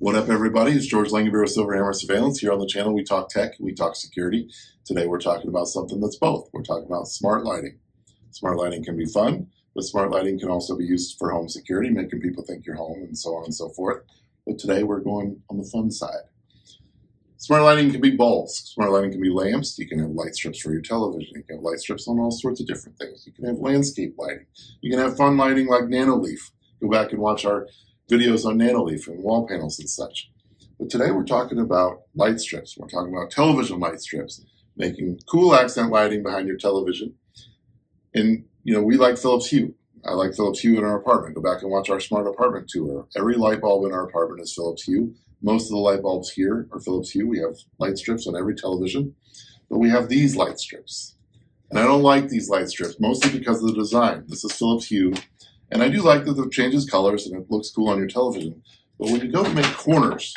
What up, everybody? It's George Langabeer with Silverhammer Surveillance. Here on the channel, we talk tech, we talk security. Today, we're talking about something that's both. We're talking about smart lighting. Smart lighting can be fun, but smart lighting can also be used for home security, making people think you're home and so on and so forth. But today, we're going on the fun side. Smart lighting can be bulbs. Smart lighting can be lamps. You can have light strips for your television. You can have light strips on all sorts of different things. You can have landscape lighting. You can have fun lighting like Nanoleaf. Go back and watch our videos on Nanoleaf and wall panels and such. But today we're talking about light strips. We're talking about television light strips, making cool accent lighting behind your television. And, you know, we like Philips Hue. I like Philips Hue in our apartment. Go back and watch our smart apartment tour. Every light bulb in our apartment is Philips Hue. Most of the light bulbs here are Philips Hue. We have light strips on every television, but we have these light strips. And I don't like these light strips, mostly because of the design. This is Philips Hue. And I mm-hmm. do like that it changes colors and it looks cool on your television. But when you go to make corners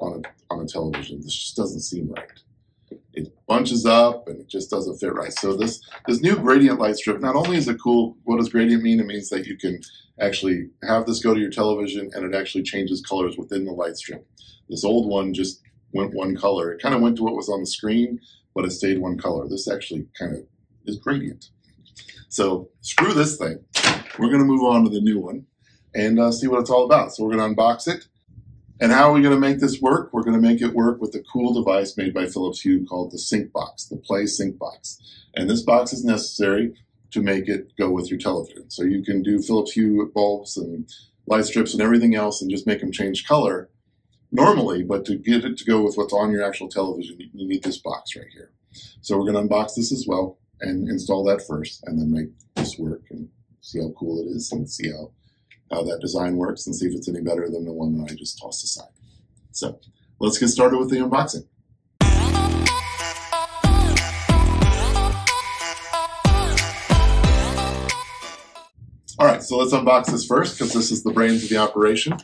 on a, on a television, this just doesn't seem right. It bunches up and it just doesn't fit right. So this, this new gradient light strip, not only is it cool, what does gradient mean? It means that you can actually have this go to your television and it actually changes colors within the light strip. This old one just went one color. It kind of went to what was on the screen, but it stayed one color. This actually kind of is gradient. So screw this thing. We're going to move on to the new one and uh, see what it's all about. So we're going to unbox it. And how are we going to make this work? We're going to make it work with a cool device made by Philips Hue called the Sync Box, the Play Sync Box. And this box is necessary to make it go with your television. So you can do Philips Hue bulbs and light strips and everything else and just make them change color normally, but to get it to go with what's on your actual television, you need this box right here. So we're going to unbox this as well and install that first and then make this work and see how cool it is and see how, how that design works and see if it's any better than the one that I just tossed aside. So let's get started with the unboxing. All right, so let's unbox this first because this is the brains of the operation.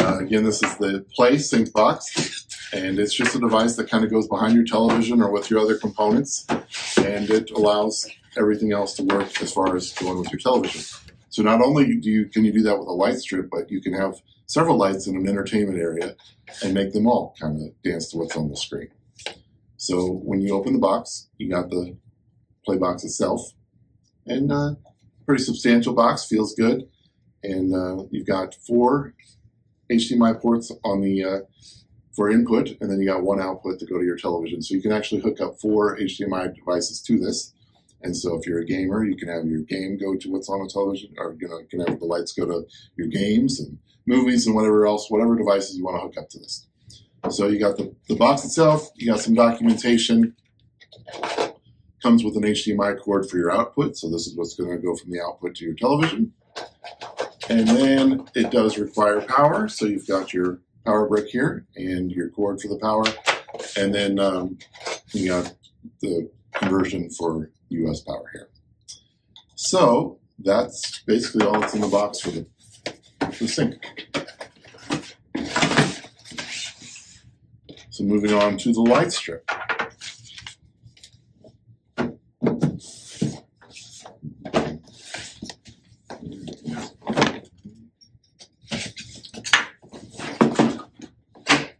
Uh, again, this is the Play Sync Box, and it's just a device that kind of goes behind your television or with your other components, and it allows everything else to work as far as going with your television. So not only do you can you do that with a light strip, but you can have several lights in an entertainment area and make them all kind of dance to what's on the screen. So when you open the box, you got the play box itself, and uh, pretty substantial box, feels good, and uh, you've got four HDMI ports on the uh, for input, and then you got one output to go to your television. So you can actually hook up four HDMI devices to this. And so if you're a gamer, you can have your game go to what's on the television, or you know, you can have the lights go to your games and movies and whatever else, whatever devices you want to hook up to this. So you got the, the box itself, you got some documentation, comes with an HDMI cord for your output. So this is what's going to go from the output to your television. And then it does require power. So you've got your power brick here and your cord for the power. And then um, you got the conversion for US power here. So that's basically all that's in the box for the, the sync. So moving on to the light strip.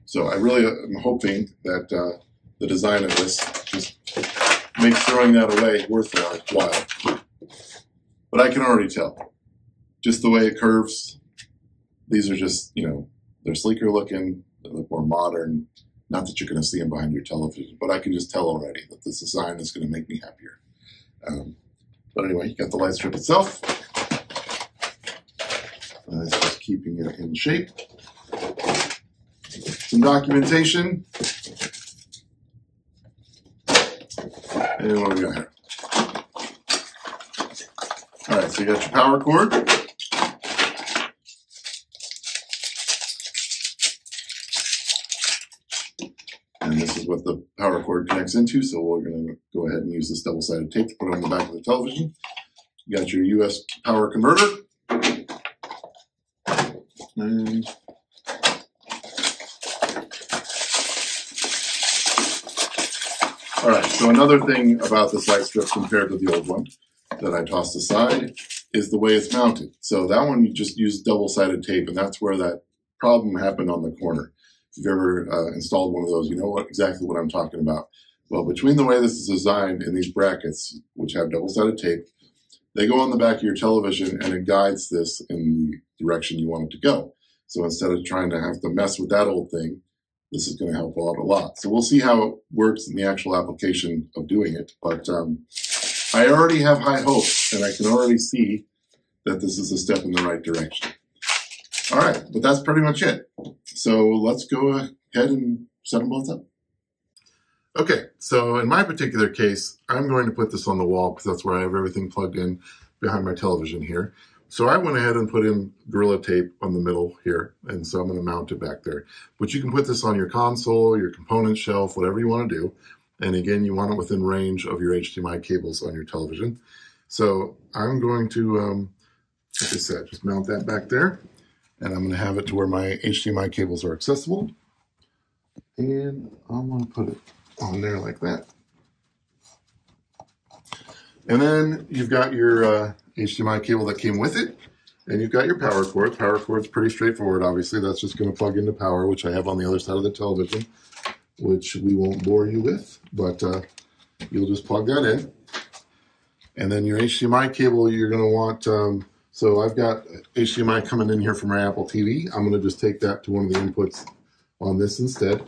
So I really am hoping that uh, the design of this makes throwing that away worthwhile. But I can already tell. Just the way it curves, these are just, you know, they're sleeker looking, they look more modern. Not that you're going to see them behind your television, but I can just tell already that this design is going to make me happier. Um, but anyway, you got the light strip itself. Uh, just keeping it in shape. Some documentation. And what we got here? All right, so you got your power cord. And this is what the power cord connects into, so we're going to go ahead and use this double-sided tape to put it on the back of the television. You got your US power converter. And All right, so another thing about this light strip compared to the old one that I tossed aside is the way it's mounted. So that one you just use double-sided tape, and that's where that problem happened on the corner. If you've ever uh, installed one of those, you know what exactly what I'm talking about. Well, between the way this is designed and these brackets, which have double-sided tape, they go on the back of your television and it guides this in the direction you want it to go. So instead of trying to have to mess with that old thing, this is going to help out a lot. So we'll see how it works in the actual application of doing it. But um, I already have high hopes and I can already see that this is a step in the right direction. All right, but that's pretty much it. So let's go ahead and set them both up. Okay, so in my particular case, I'm going to put this on the wall because that's where I have everything plugged in behind my television here. So I went ahead and put in Gorilla Tape on the middle here, and so I'm going to mount it back there. But you can put this on your console, your component shelf, whatever you want to do. And again, you want it within range of your HDMI cables on your television. So I'm going to, um, like I said, just mount that back there. And I'm going to have it to where my HDMI cables are accessible. And I'm going to put it on there like that. And then you've got your uh, HDMI cable that came with it. And you've got your power cord. Power cord's pretty straightforward, obviously. That's just going to plug into power, which I have on the other side of the television, which we won't bore you with. But uh, you'll just plug that in. And then your HDMI cable, you're going to want... Um, so I've got HDMI coming in here from my Apple TV. I'm going to just take that to one of the inputs on this instead.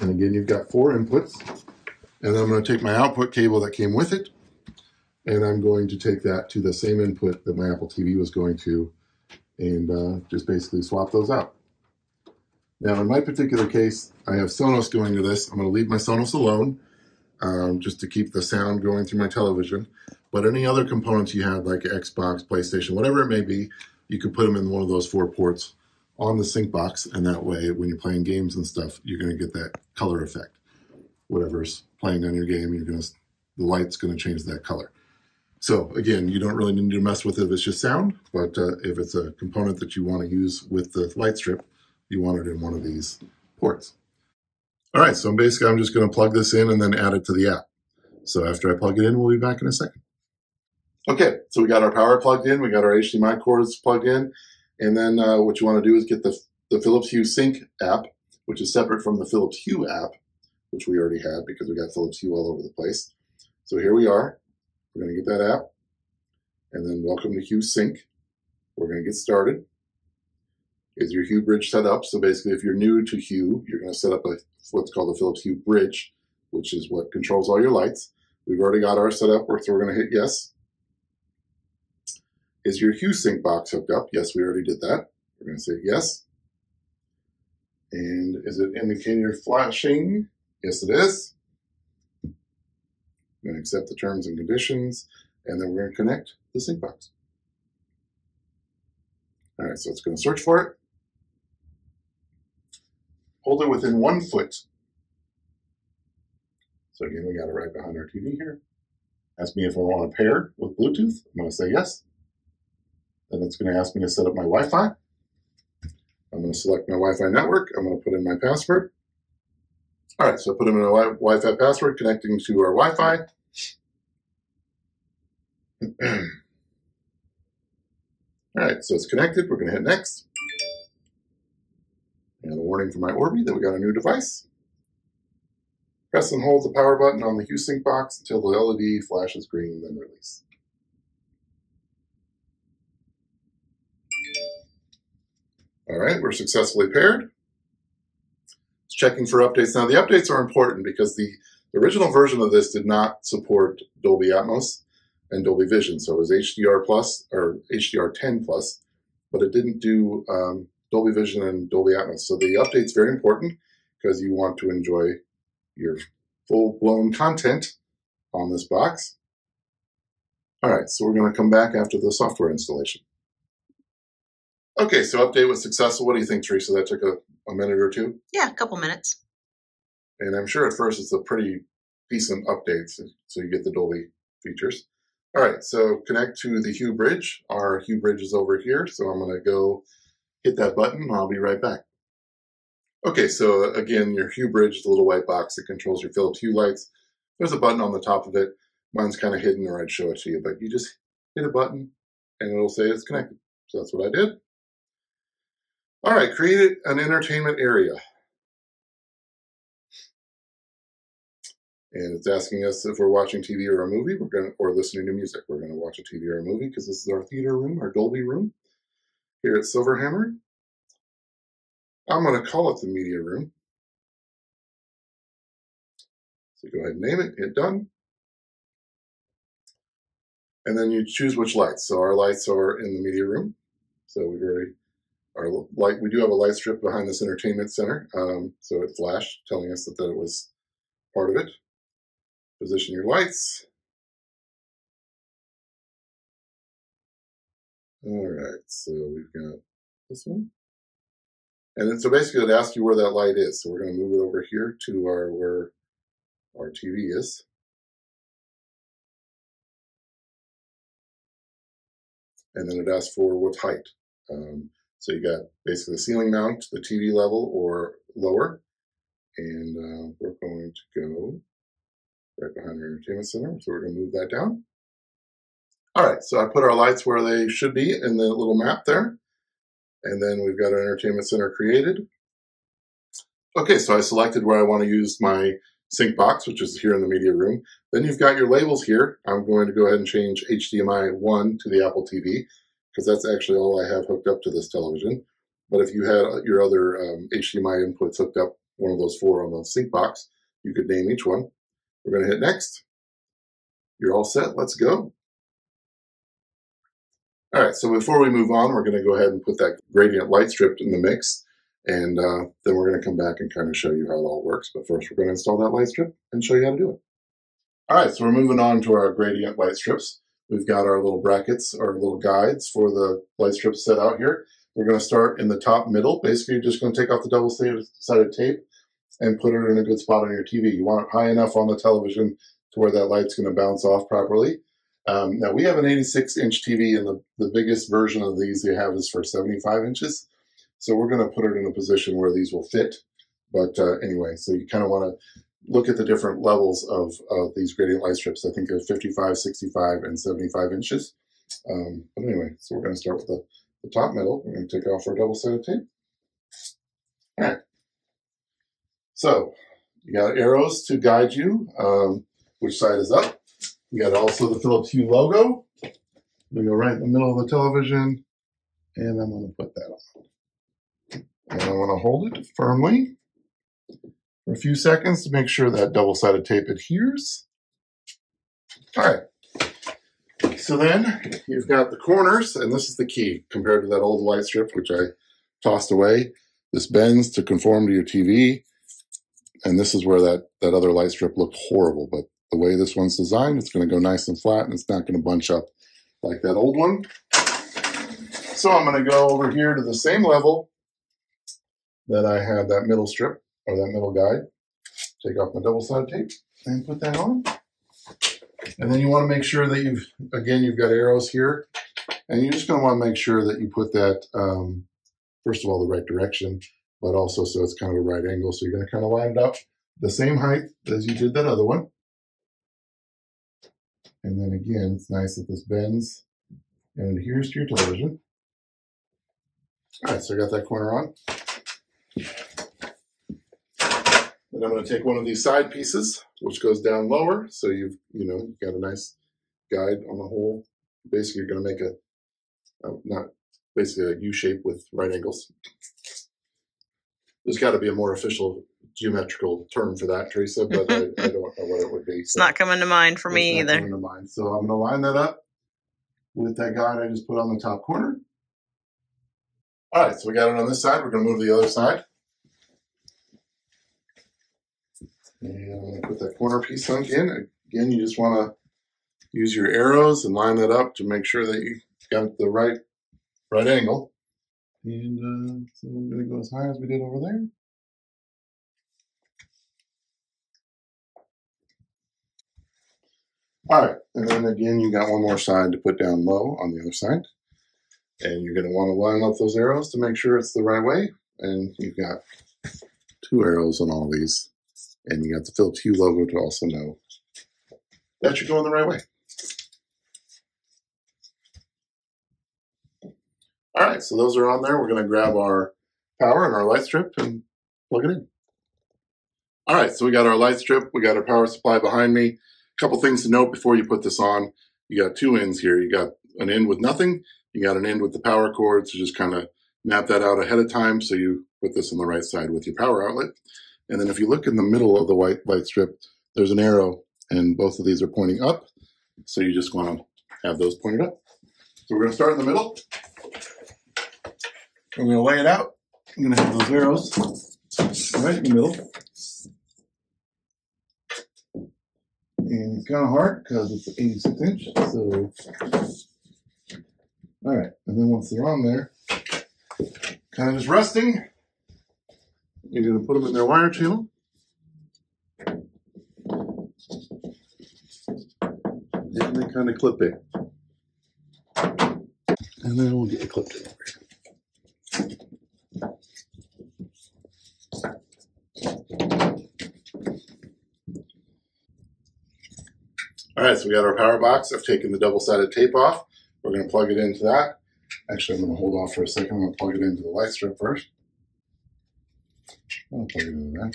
And again, you've got four inputs. And I'm going to take my output cable that came with it, and I'm going to take that to the same input that my Apple TV was going to, and uh, just basically swap those out. Now, in my particular case, I have Sonos going to this. I'm going to leave my Sonos alone, um, just to keep the sound going through my television. But any other components you have, like Xbox, PlayStation, whatever it may be, you could put them in one of those four ports on the sync box, and that way, when you're playing games and stuff, you're going to get that color effect. Whatever's playing on your game, you're going to the light's going to change that color. So again, you don't really need to mess with it if it's just sound, but uh, if it's a component that you want to use with the light strip, you want it in one of these ports. All right, so basically I'm just going to plug this in and then add it to the app. So after I plug it in, we'll be back in a second. Okay, so we got our power plugged in, we got our HDMI cords plugged in, and then uh, what you want to do is get the, the Philips Hue Sync app, which is separate from the Philips Hue app, which we already had because we got Philips Hue all over the place. So here we are. We're going to get that app. And then welcome to Hue Sync. We're going to get started. Is your Hue bridge set up? So basically, if you're new to Hue, you're going to set up a, what's called the Philips Hue bridge, which is what controls all your lights. We've already got ours set up, so we're going to hit yes. Is your Hue Sync box hooked up? Yes, we already did that. We're going to say yes. And is it indicator flashing? Yes, it is. I'm going to accept the terms and conditions, and then we're going to connect the sync box. All right, so it's going to search for it. Hold it within one foot. So again, we got it right behind our TV here. Ask me if I want to pair with Bluetooth. I'm going to say yes. Then it's going to ask me to set up my Wi-Fi. I'm going to select my Wi-Fi network. I'm going to put in my password. All right, so put in a wi- Wi-Fi password connecting to our Wi-Fi. All right, so it's connected. We're going to hit next. And a warning from my Orbi that we got a new device. Press and hold the power button on the Hue Sync box until the LED flashes green, then release. All right, we're successfully paired. Checking for updates. Now, the updates are important because the original version of this did not support Dolby Atmos and Dolby Vision. So it was HDR plus or HDR 10 plus, but it didn't do um, Dolby Vision and Dolby Atmos. So the update's very important because you want to enjoy your full blown content on this box. All right, so we're going to come back after the software installation. Okay, so update was successful. What do you think, Teresa? That took a, a minute or two? Yeah, a couple minutes. And I'm sure at first it's a pretty decent update, so, so you get the Dolby features. All right, so connect to the Hue Bridge. Our Hue Bridge is over here, so I'm going to go hit that button, and I'll be right back. Okay, so uh, again, your Hue Bridge the little white box that controls your Philips Hue lights. There's a button on the top of it. Mine's kind of hidden, or I'd show it to you, but you just hit a button, and it'll say it's connected. So that's what I did. All right, create an entertainment area. And it's asking us if we're watching TV or a movie, we're going or listening to music. We're going to watch a TV or a movie because this is our theater room, our Dolby room here at Silverhammer. I'm going to call it the media room. So go ahead and name it, hit done. And then you choose which lights. So our lights are in the media room. So we've already, our light, we do have a light strip behind this entertainment center. Um, so it flashed telling us that, that it was part of it. Position your lights. All right, so we've got this one. And then so basically it asks you where that light is. So we're going to move it over here to our where our TV is. And then it asks for what height. Um, so you got basically the ceiling mount, the TV level or lower. And uh, we're going to go right behind our entertainment center. So we're going to move that down. All right, so I put our lights where they should be in the little map there. And then we've got our entertainment center created. Okay, so I selected where I want to use my sync box, which is here in the media room. Then you've got your labels here. I'm going to go ahead and change HDMI 1 to the Apple TV because that's actually all I have hooked up to this television. But if you had your other um, HDMI inputs hooked up, one of those four on the sync box, you could name each one. We're going to hit next. You're all set. Let's go. All right, so before we move on, we're going to go ahead and put that gradient light strip in the mix, and uh, then we're going to come back and kind of show you how it all works. But first, we're going to install that light strip and show you how to do it. All right, so we're moving on to our gradient light strips. We've got our little brackets, our little guides for the light strips set out here. We're going to start in the top middle. Basically, you're just going to take off the double-sided tape and put it in a good spot on your TV. You want it high enough on the television to where that light's going to bounce off properly. Um, now we have an 86 inch TV and the, the biggest version of these they have is for 75 inches. So we're going to put it in a position where these will fit. But uh, anyway, so you kind of want to look at the different levels of, of these gradient light strips. I think they're 55, 65, and 75 inches. Um, but anyway, so we're going to start with the, the top middle. We're going to take off our double-sided tape. All right. So you got arrows to guide you, um, which side is up. You got also the Philips Hue logo. We go right in the middle of the television, and I'm going to put that on. And I want to hold it firmly for a few seconds to make sure that double-sided tape adheres. All right. So then you've got the corners, and this is the key compared to that old light strip, which I tossed away. This bends to conform to your TV. And this is where that, that other light strip looked horrible, but the way this one's designed, it's going to go nice and flat and it's not going to bunch up like that old one. So I'm going to go over here to the same level that I had that middle strip or that middle guide. Take off my double-sided tape and put that on. And then you want to make sure that you've, again, you've got arrows here. And you're just going to want to make sure that you put that, um, first of all, the right direction, but also so it's kind of a right angle. So you're going to kind of line it up the same height as you did that other one. And then again, it's nice that this bends and adheres to your television. All right, so I got that corner on. I'm going to take one of these side pieces, which goes down lower. So you've, you know, you've got a nice guide on the hole. Basically, you're going to make a, not basically a U shape with right angles. There's got to be a more official geometrical term for that, Teresa, but I, I, don't know what it would be. It's so not coming to mind for me either. Coming to mind. So I'm going to line that up with that guide I just put on the top corner. All right, so we got it on this side. We're going to move to the other side. And I'm going to put that corner piece sunk in. Again, you just want to use your arrows and line that up to make sure that you got the right right angle. And uh, so I'm going to go as high as we did over there. All right, and then again, you got one more side to put down low on the other side. And you're going to want to line up those arrows to make sure it's the right way. And you've got two arrows on all these. And you got the Philips Hue logo to also know that you're going the right way. All right, so those are on there. We're going to grab our power and our light strip and plug it in. All right, so we got our light strip, we got our power supply behind me. A couple things to note before you put this on. You got two ends here. You got an end with nothing. You got an end with the power cord. So just kind of map that out ahead of time so you put this on the right side with your power outlet. And then if you look in the middle of the white light strip, there's an arrow and both of these are pointing up. So you just want to have those pointed up. So we're going to start in the middle. I'm going to lay it out. I'm going to have those arrows right in the middle. And it's kind of hard because it's an 86 inch. So, all right. And then once they're on there, kind of just resting, you're going to put them in their wire channel. And they kind of clip in. And then we'll get it clipped in over here. All right, so we got our power box. I've taken the double-sided tape off. We're going to plug it into that. Actually, I'm going to hold off for a second. I'm going to plug it into the light strip first. I'll plug it into that.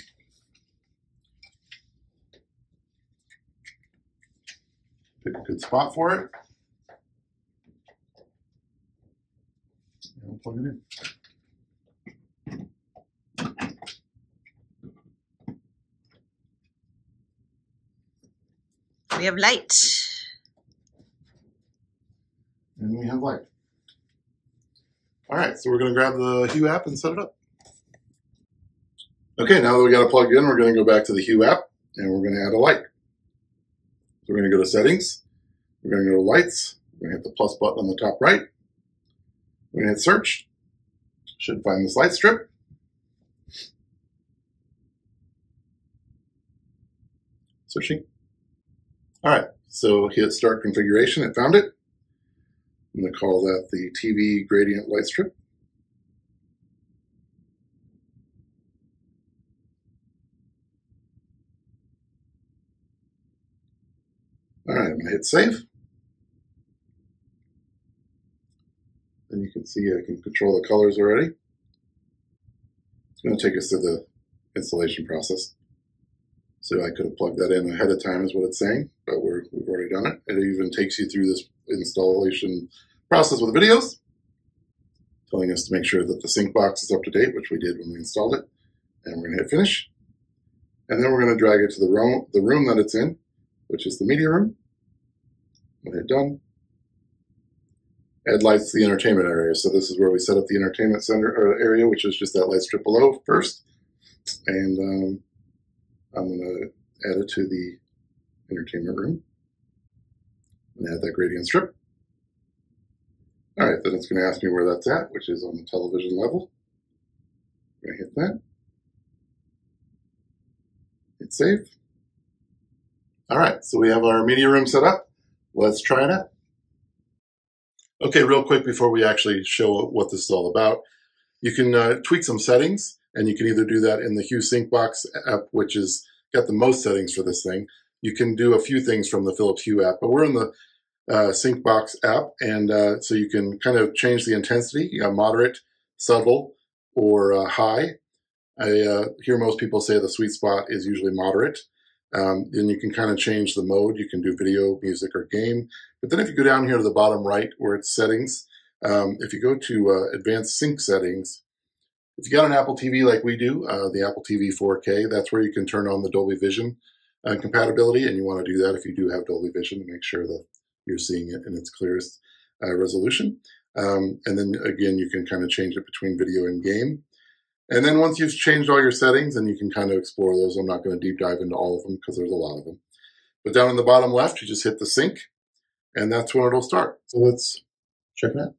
Pick a good spot for it. And plug it in. We have light. And we have light. All right, so we're going to grab the Hue app and set it up. Okay, now that we got it plugged in, we're going to go back to the Hue app and we're going to add a light. So we're going to go to settings. We're going to go to lights. We're going to hit the plus button on the top right. We're going to hit search. Should find this light strip. Searching. All right, so hit start configuration. It found it. I'm going to call that the TV gradient light strip. All right, I'm going to hit save. And you can see I can control the colors already. It's going to take us through the installation process. So I could have plugged that in ahead of time is what it's saying, but we're, we've already done it. It even takes you through this installation process with videos, telling us to make sure that the sync box is up to date, which we did when we installed it. And we're going to hit finish. And then we're going to drag it to the room, the room that it's in, which is the media room. When hit done, add lights to the entertainment area. So this is where we set up the entertainment center area, which is just that light strip below first. And um, I'm going to add it to the entertainment room and add that gradient strip. All right, then it's going to ask me where that's at, which is on the television level. I'm going to hit that. Hit save. All right, so we have our media room set up. Let's try it out. Okay, real quick before we actually show what this is all about, you can uh, tweak some settings, and you can either do that in the Hue Sync Box app, which has got the most settings for this thing. You can do a few things from the Philips Hue app, but we're in the uh, Sync Box app, and uh, so you can kind of change the intensity. You got moderate, subtle, or uh, high. I uh, hear most people say the sweet spot is usually moderate. Um, then you can kind of change the mode. You can do video, music, or game. But then if you go down here to the bottom right where it's settings, um, if you go to uh, advanced sync settings, if you got an Apple TV like we do, uh, the Apple TV 4K, that's where you can turn on the Dolby Vision uh, compatibility. And you want to do that if you do have Dolby Vision to make sure that you're seeing it in its clearest uh, resolution. Um, and then again, you can kind of change it between video and game. And then once you've changed all your settings, and you can kind of explore those. I'm not going to deep dive into all of them because there's a lot of them. But down in the bottom left, you just hit the sync, and that's when it'll start. So let's check it out.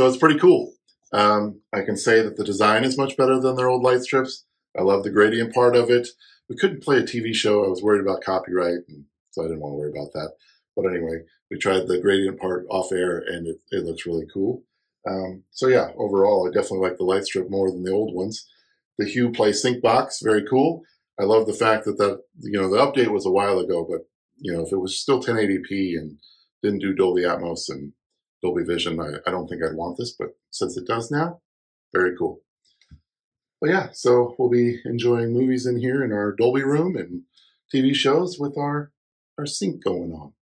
So it's pretty cool. Um, I can say that the design is much better than their old light strips. I love the gradient part of it. We couldn't play a TV show. I was worried about copyright, so I didn't want to worry about that. But anyway, we tried the gradient part off air, and it, it looks really cool. Um, so yeah, overall, I definitely like the light strip more than the old ones. The Hue Play Sync box, very cool. I love the fact that that you know the update was a while ago, but you know if it was still 1080p and didn't do Dolby Atmos and Dolby Vision, I, I don't think I'd want this, but since it does now, very cool. But yeah, so we'll be enjoying movies in here in our Dolby room and TV shows with our our sync going on.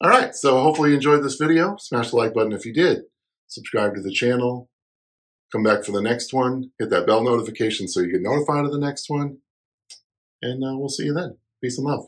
All right, so hopefully you enjoyed this video. Smash the like button if you did. Subscribe to the channel. Come back for the next one. Hit that bell notification so you get notified of the next one. And uh, we'll see you then. Peace and love.